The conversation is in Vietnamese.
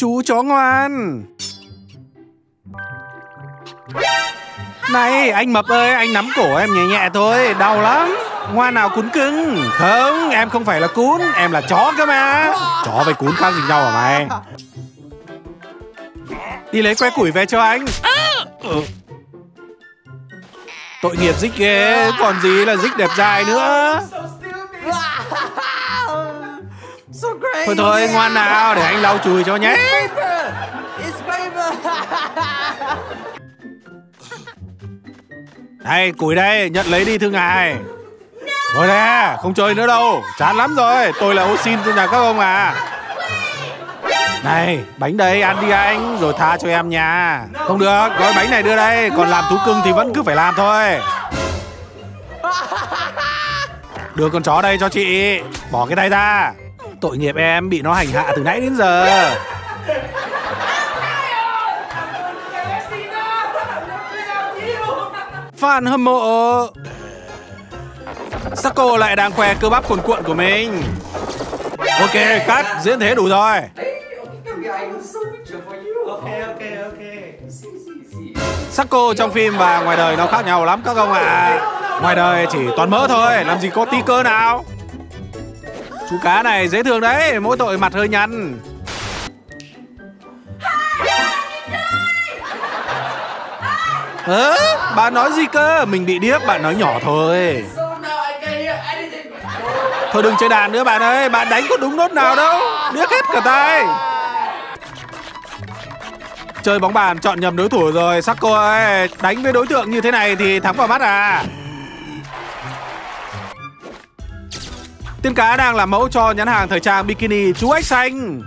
Chú chó ngoan. Này anh mập ơi Anh nắm cổ em nhẹ nhẹ thôi Đau lắm. Ngoan nào cún cưng. Không em không phải là cún Em là chó cơ mà. Chó với cún khác gì nhau hả mày? Đi lấy que củi về cho anh. Ừ. Tội nghiệp dích ghê Còn gì là dích đẹp dài nữa Thôi thôi ngoan nào Để anh lau chùi cho nhé. Đây củi đây Nhận lấy đi thưa ngài. Thôi nè Không chơi nữa đâu Chán lắm rồi. Tôi là ô xin cho nhà các ông à. Này, bánh đây ăn đi anh Rồi tha cho em nha. Không được, gói bánh này đưa đây Còn làm thú cưng thì vẫn cứ phải làm thôi. Đưa con chó đây cho chị Bỏ cái tay ra Tội nghiệp em bị nó hành hạ từ nãy đến giờ. Fan hâm mộ. Sako lại đang khoe cơ bắp cuồn cuộn của mình. Ok, cắt, diễn thế đủ rồi. Sako trong phim và ngoài đời nó khác nhau lắm các ông ạ. À. Ngoài đời chỉ toàn mỡ thôi Làm gì có tí cơ nào. Chú cá này dễ thương đấy Mỗi tội mặt hơi nhăn. Hả? à, bà nói gì cơ? Mình bị điếc, bạn nói nhỏ thôi. Thôi đừng chơi đàn nữa bạn ơi Bạn đánh có đúng nốt nào đâu. Điếc hết cả tay Chơi bóng bàn chọn nhầm đối thủ rồi. Sacco ơi Đánh với đối tượng như thế này thì thắng vào mắt à? Tiên cá đang làm mẫu cho nhãn hàng thời trang bikini chú ếch xanh.